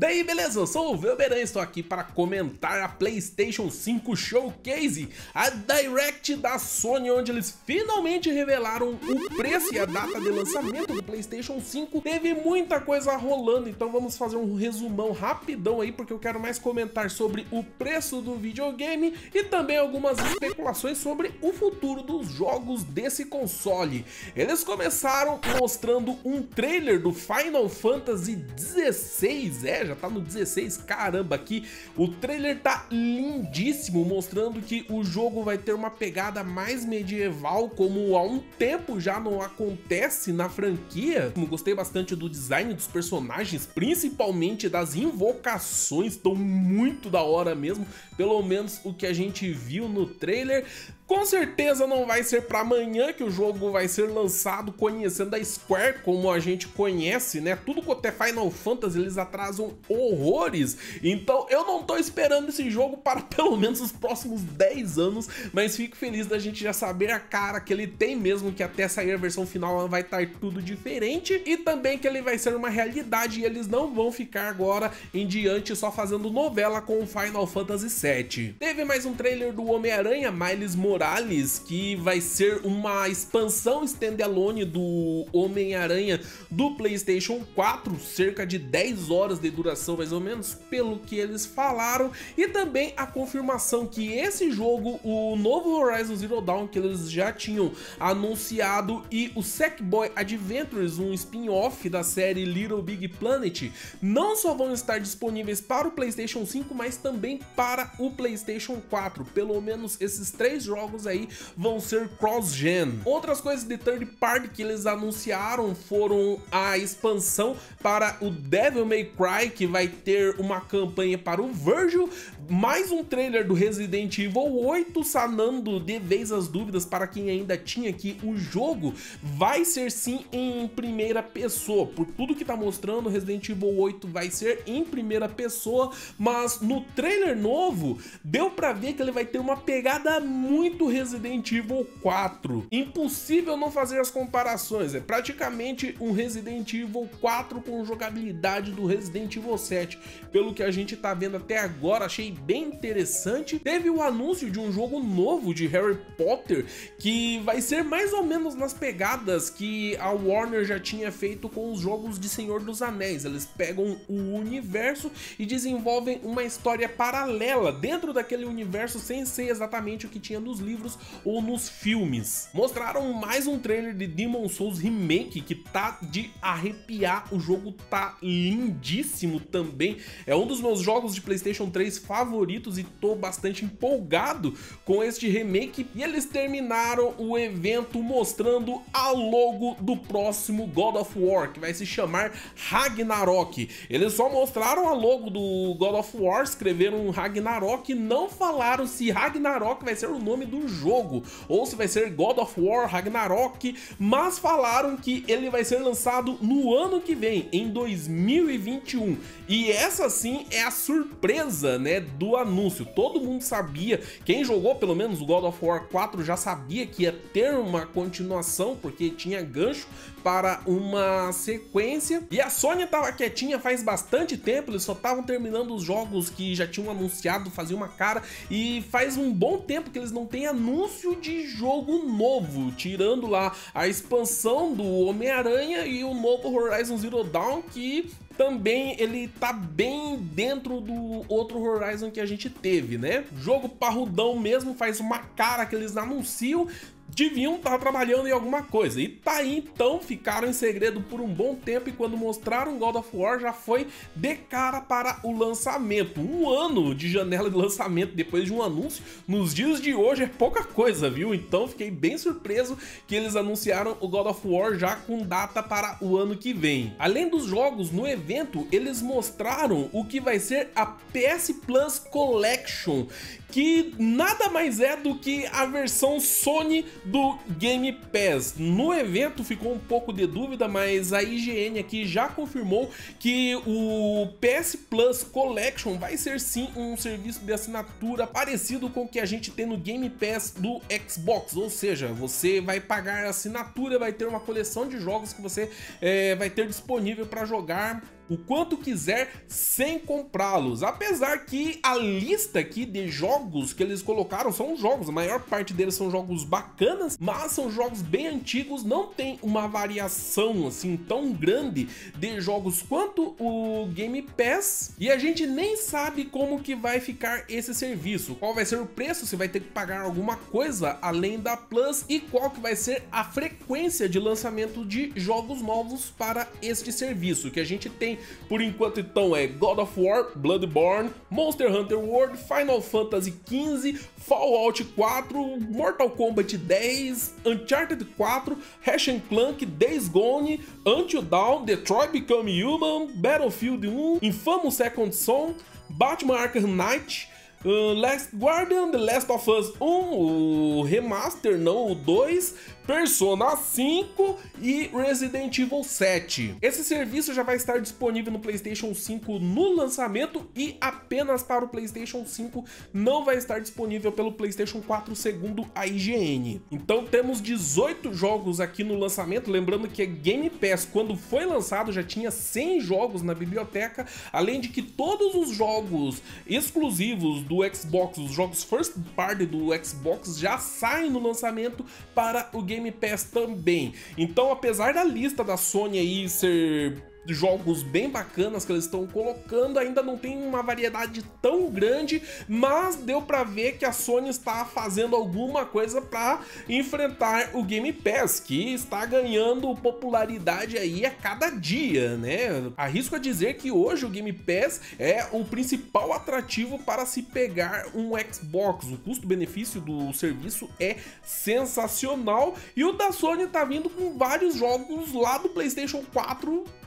Daí beleza, eu sou o Velberan, estou aqui para comentar a PlayStation 5 Showcase, a Direct da Sony, onde eles finalmente revelaram o preço e a data de lançamento do PlayStation 5. Teve muita coisa rolando, então vamos fazer um resumão rapidão aí, porque eu quero mais comentar sobre o preço do videogame e também algumas especulações sobre o futuro dos jogos desse console. Eles começaram mostrando um trailer do Final Fantasy XVI, é, já tá no 16, caramba, aqui o trailer tá lindíssimo, mostrando que o jogo vai ter uma pegada mais medieval, como há um tempo já não acontece na franquia. Gostei bastante do design dos personagens, principalmente das invocações, estão muito da hora mesmo, pelo menos o que a gente viu no trailer. Com certeza não vai ser para amanhã que o jogo vai ser lançado conhecendo a Square como a gente conhece, né? Tudo quanto é Final Fantasy eles atrasam horrores. Então eu não tô esperando esse jogo para pelo menos os próximos 10 anos, mas fico feliz da gente já saber a cara que ele tem mesmo, que até sair a versão final vai estar tudo diferente e também que ele vai ser uma realidade e eles não vão ficar agora em diante só fazendo novela com o Final Fantasy VII. Teve mais um trailer do Homem-Aranha, Miles Morales que vai ser uma expansão standalone do Homem-Aranha do PlayStation 4, cerca de 10 horas de duração mais ou menos, pelo que eles falaram, e também a confirmação que esse jogo, o novo Horizon Zero Dawn, que eles já tinham anunciado, e o Sackboy Adventures, um spin-off da série Little Big Planet, não só vão estar disponíveis para o PlayStation 5, mas também para o PlayStation 4. Pelo menos esses três jogos aí vão ser cross-gen. Outras coisas de third party que eles anunciaram foram a expansão para o Devil May Cry, que vai ter uma campanha para o Virgil, mais um trailer do Resident Evil 8 sanando de vez as dúvidas para quem ainda tinha que o jogo vai ser sim em primeira pessoa. Por tudo que tá mostrando, Resident Evil 8 vai ser em primeira pessoa, mas no trailer novo deu para ver que ele vai ter uma pegada muito muito Resident Evil 4. Impossível não fazer as comparações, é praticamente um Resident Evil 4 com jogabilidade do Resident Evil 7. Pelo que a gente tá vendo até agora, achei bem interessante. Teve o anúncio de um jogo novo de Harry Potter, que vai ser mais ou menos nas pegadas que a Warner já tinha feito com os jogos de Senhor dos Anéis. Eles pegam o universo e desenvolvem uma história paralela dentro daquele universo sem ser exatamente o que tinha nos livros livros ou nos filmes. Mostraram mais um trailer de Demon Souls Remake que tá de arrepiar, o jogo tá lindíssimo também, é um dos meus jogos de Playstation 3 favoritos e tô bastante empolgado com este remake e eles terminaram o evento mostrando a logo do próximo God of War, que vai se chamar Ragnarok. Eles só mostraram a logo do God of War, escreveram Ragnarok e não falaram se Ragnarok vai ser o nome do jogo, ou se vai ser God of War Ragnarok, mas falaram que ele vai ser lançado no ano que vem, em 2021. E essa sim é a surpresa, né, do anúncio. Todo mundo sabia, quem jogou pelo menos o God of War 4 já sabia que ia ter uma continuação, porque tinha gancho para uma sequência. E a Sony tava quietinha faz bastante tempo, eles só estavam terminando os jogos que já tinham anunciado, fazia uma cara, e faz um bom tempo que eles não têm anúncio de jogo novo, tirando lá a expansão do Homem-Aranha e o novo Horizon Zero Dawn, que também ele tá bem dentro do outro Horizon que a gente teve, né? Jogo parrudão mesmo, faz uma cara que eles anunciam, deviam estar trabalhando em alguma coisa. E tá aí, então, ficaram em segredo por um bom tempo e quando mostraram God of War já foi de cara para o lançamento. Um ano de janela de lançamento depois de um anúncio, nos dias de hoje é pouca coisa, viu? Então fiquei bem surpreso que eles anunciaram o God of War já com data para o ano que vem. Além dos jogos, no evento eles mostraram o que vai ser a PS Plus Collection, que nada mais é do que a versão Sony do Game Pass. No evento ficou um pouco de dúvida, mas a IGN aqui já confirmou que o PS Plus Collection vai ser sim um serviço de assinatura parecido com o que a gente tem no Game Pass do Xbox, ou seja, você vai pagar assinatura, vai ter uma coleção de jogos que você é, vai ter disponível para jogar o quanto quiser sem comprá-los. Apesar que a lista aqui de jogos que eles colocaram são jogos, a maior parte deles são jogos bacanas, mas são jogos bem antigos, não tem uma variação assim tão grande de jogos quanto o Game Pass, e a gente nem sabe como que vai ficar esse serviço, qual vai ser o preço, se vai ter que pagar alguma coisa além da Plus e qual que vai ser a frequência de lançamento de jogos novos para este serviço, que a gente tem por enquanto então é God of War, Bloodborne, Monster Hunter World, Final Fantasy XV, Fallout 4, Mortal Kombat 10, Uncharted 4, Hash Clank, Days Gone, Until Dawn, Detroit Become Human, Battlefield 1, Infamous Second Son, Batman Arkham Knight, uh, Last Guardian, The Last of Us 1, o remaster, não o 2, Persona 5 e Resident Evil 7. Esse serviço já vai estar disponível no PlayStation 5 no lançamento e apenas para o PlayStation 5 não vai estar disponível pelo PlayStation 4 segundo a IGN. Então temos 18 jogos aqui no lançamento, lembrando que Game Pass quando foi lançado já tinha 100 jogos na biblioteca, além de que todos os jogos exclusivos do Xbox, os jogos first party do Xbox já saem no lançamento para o Game Game Pass também. Então, apesar da lista da Sony aí ser jogos bem bacanas que eles estão colocando, ainda não tem uma variedade tão grande, mas deu para ver que a Sony está fazendo alguma coisa para enfrentar o Game Pass, que está ganhando popularidade aí a cada dia, né? Arrisco a dizer que hoje o Game Pass é o principal atrativo para se pegar um Xbox. O custo-benefício do serviço é sensacional e o da Sony tá vindo com vários jogos lá do PlayStation 4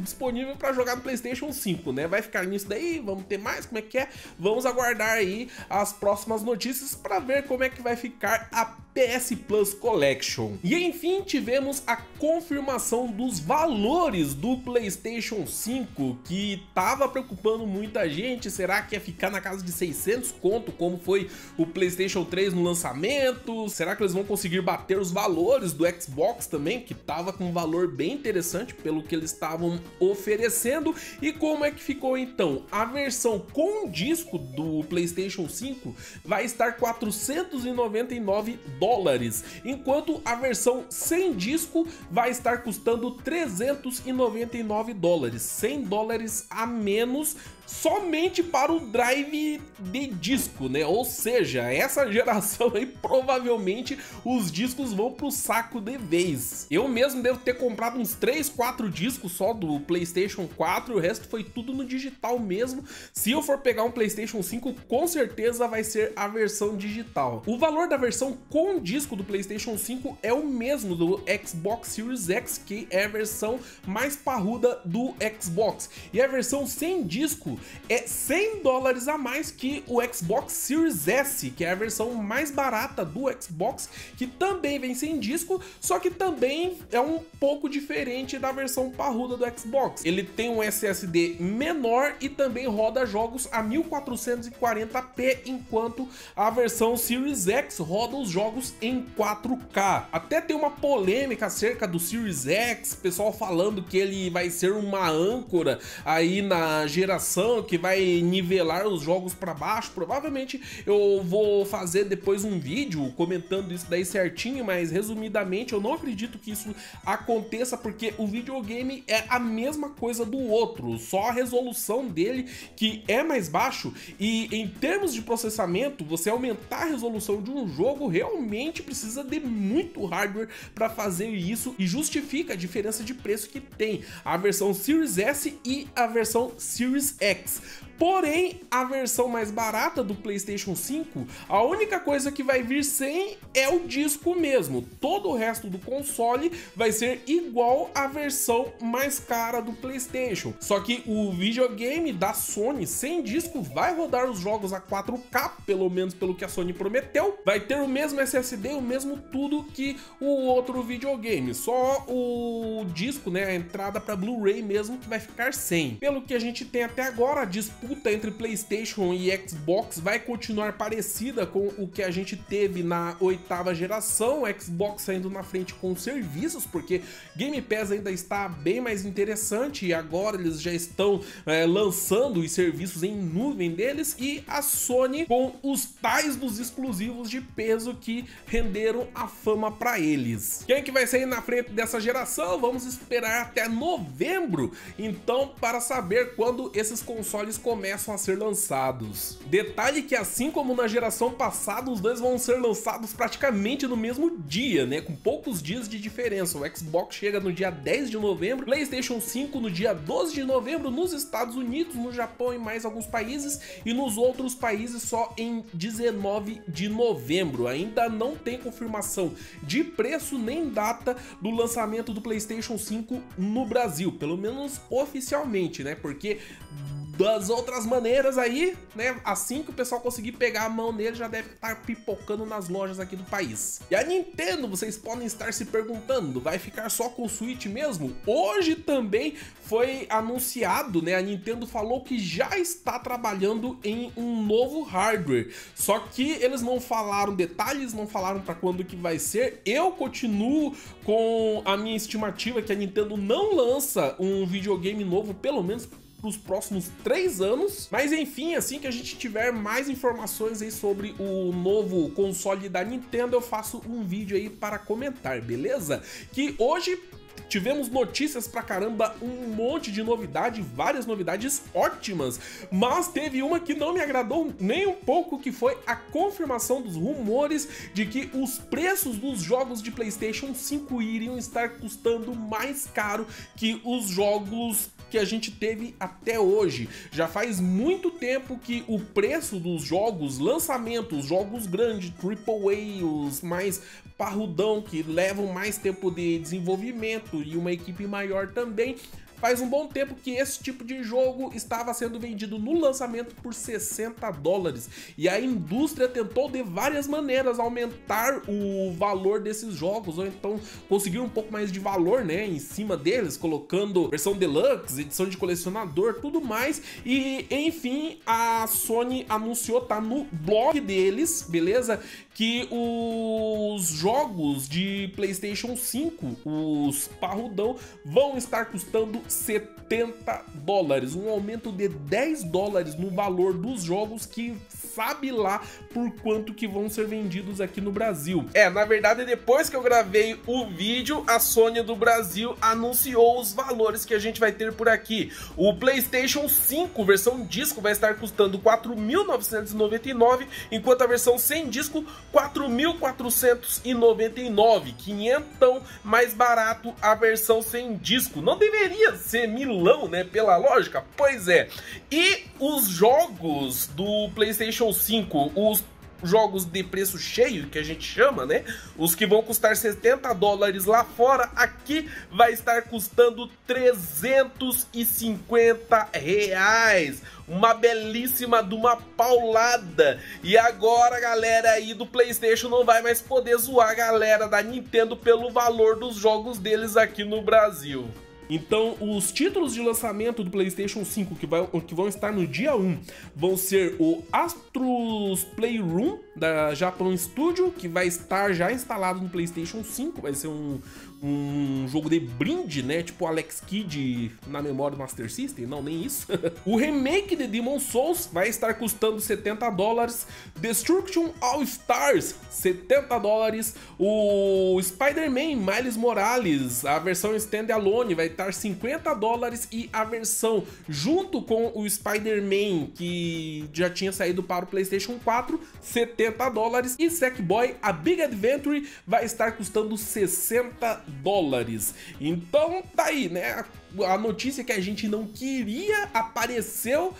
disponível para jogar no PlayStation 5, né? Vai ficar nisso daí? Vamos ter mais? Como é que é? Vamos aguardar aí as próximas notícias para ver como é que vai ficar a PS Plus Collection. E enfim, tivemos a confirmação dos valores do PlayStation 5, que estava preocupando muita gente. Será que ia ficar na casa de 600 conto, como foi o PlayStation 3 no lançamento? Será que eles vão conseguir bater os valores do Xbox também, que estava com um valor bem interessante pelo que eles estavam oferecendo? E como é que ficou então? A versão com disco do PlayStation 5 vai estar 499 dólares dólares, enquanto a versão sem disco vai estar custando 399 dólares, 100 dólares a menos somente para o drive de disco, né? Ou seja, essa geração aí provavelmente os discos vão pro saco de vez. Eu mesmo devo ter comprado uns 3, 4 discos só do PlayStation 4, o resto foi tudo no digital mesmo. Se eu for pegar um PlayStation 5, com certeza vai ser a versão digital. O valor da versão com disco do PlayStation 5 é o mesmo do Xbox Series X, que é a versão mais parruda do Xbox. E a versão sem disco é 100 dólares a mais que o Xbox Series S, que é a versão mais barata do Xbox, que também vem sem disco, só que também é um pouco diferente da versão parruda do Xbox. Ele tem um SSD menor e também roda jogos a 1440p, enquanto a versão Series X roda os jogos em 4K. Até tem uma polêmica acerca do Series X, pessoal falando que ele vai ser uma âncora aí na geração que vai nivelar os jogos para baixo. Provavelmente eu vou fazer depois um vídeo comentando isso daí certinho, mas resumidamente eu não acredito que isso aconteça porque o videogame é a mesma coisa do outro, só a resolução dele que é mais baixo e em termos de processamento, você aumentar a resolução de um jogo realmente precisa de muito hardware para fazer isso e justifica a diferença de preço que tem a versão Series S e a versão Series X. X. Porém, a versão mais barata do PlayStation 5, a única coisa que vai vir sem é o disco mesmo. Todo o resto do console vai ser igual à versão mais cara do PlayStation. Só que o videogame da Sony sem disco vai rodar os jogos a 4K, pelo menos pelo que a Sony prometeu. Vai ter o mesmo SSD, o mesmo tudo que o outro videogame. Só o disco, né, a entrada para Blu-ray mesmo que vai ficar sem. Pelo que a gente tem até agora, a disputa disputa entre PlayStation e Xbox vai continuar parecida com o que a gente teve na oitava geração, Xbox saindo na frente com serviços, porque Game Pass ainda está bem mais interessante e agora eles já estão é, lançando os serviços em nuvem deles e a Sony com os tais dos exclusivos de peso que renderam a fama para eles. Quem que vai sair na frente dessa geração? Vamos esperar até novembro, então, para saber quando esses consoles começam a ser lançados. Detalhe que assim como na geração passada, os dois vão ser lançados praticamente no mesmo dia, né, com poucos dias de diferença. O Xbox chega no dia 10 de novembro, PlayStation 5 no dia 12 de novembro nos Estados Unidos, no Japão e mais alguns países e nos outros países só em 19 de novembro. Ainda não tem confirmação de preço nem data do lançamento do PlayStation 5 no Brasil, pelo menos oficialmente, né? Porque das outras maneiras aí, né? Assim que o pessoal conseguir pegar a mão nele, já deve estar pipocando nas lojas aqui do país. E a Nintendo, vocês podem estar se perguntando, vai ficar só com o Switch mesmo? Hoje também foi anunciado, né? A Nintendo falou que já está trabalhando em um novo hardware. Só que eles não falaram detalhes, não falaram para quando que vai ser. Eu continuo com a minha estimativa que a Nintendo não lança um videogame novo, pelo menos para os próximos três anos. Mas enfim, assim que a gente tiver mais informações aí sobre o novo console da Nintendo, eu faço um vídeo aí para comentar, beleza? Que hoje Tivemos notícias pra caramba, um monte de novidade, várias novidades ótimas, mas teve uma que não me agradou nem um pouco, que foi a confirmação dos rumores de que os preços dos jogos de PlayStation 5 iriam estar custando mais caro que os jogos que a gente teve até hoje. Já faz muito tempo que o preço dos jogos, lançamentos, jogos grandes, AAA, os mais parrudão, que levam mais tempo de desenvolvimento e uma equipe maior também, Faz um bom tempo que esse tipo de jogo estava sendo vendido no lançamento por 60 dólares. E a indústria tentou de várias maneiras aumentar o valor desses jogos, ou então conseguir um pouco mais de valor, né, em cima deles, colocando versão deluxe, edição de colecionador, tudo mais. E enfim, a Sony anunciou, tá no blog deles, beleza? Que os jogos de PlayStation 5, os parrudão, vão estar custando 70 dólares, um aumento de 10 dólares no valor dos jogos que sabe lá por quanto que vão ser vendidos aqui no Brasil. É, na verdade, depois que eu gravei o vídeo, a Sony do Brasil anunciou os valores que a gente vai ter por aqui. O PlayStation 5 versão disco vai estar custando 4.999, enquanto a versão sem disco 4.499, 500 mais barato a versão sem disco. Não deveria ser milão, né? Pela lógica, pois é. E os jogos do PlayStation 5, os jogos de preço cheio, que a gente chama, né? Os que vão custar 70 dólares lá fora, aqui vai estar custando 350 reais. Uma belíssima de uma paulada. E agora, galera aí do Playstation não vai mais poder zoar a galera da Nintendo pelo valor dos jogos deles aqui no Brasil. Então, os títulos de lançamento do PlayStation 5 que, vai, que vão estar no dia 1 vão ser o Astros Playroom da Japan Studio, que vai estar já instalado no PlayStation 5, vai ser um, um jogo de brinde, né? Tipo Alex Kidd na memória do Master System, não, nem isso. o remake de Demon Souls vai estar custando 70 dólares. Destruction All Stars, 70 dólares. O Spider-Man Miles Morales, a versão Standalone, vai estar 50 dólares. E a versão junto com o Spider-Man, que já tinha saído para o PlayStation 4, 70 dólares. E Sackboy, a Big Adventure, vai estar custando 60 dólares. Então tá aí, né? A notícia que a gente não queria apareceu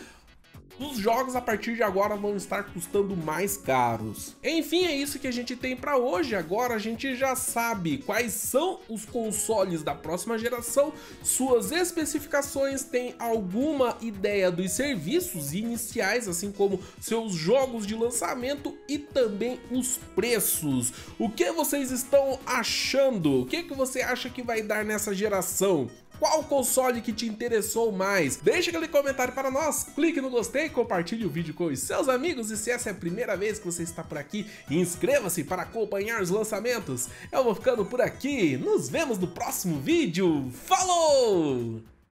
os jogos a partir de agora vão estar custando mais caros. Enfim, é isso que a gente tem para hoje. Agora a gente já sabe quais são os consoles da próxima geração, suas especificações, tem alguma ideia dos serviços iniciais, assim como seus jogos de lançamento e também os preços. O que vocês estão achando? O que, que você acha que vai dar nessa geração? Qual console que te interessou mais? Deixa aquele comentário para nós, clique no gostei, compartilhe o vídeo com os seus amigos e se essa é a primeira vez que você está por aqui, inscreva-se para acompanhar os lançamentos. Eu vou ficando por aqui, nos vemos no próximo vídeo, falou!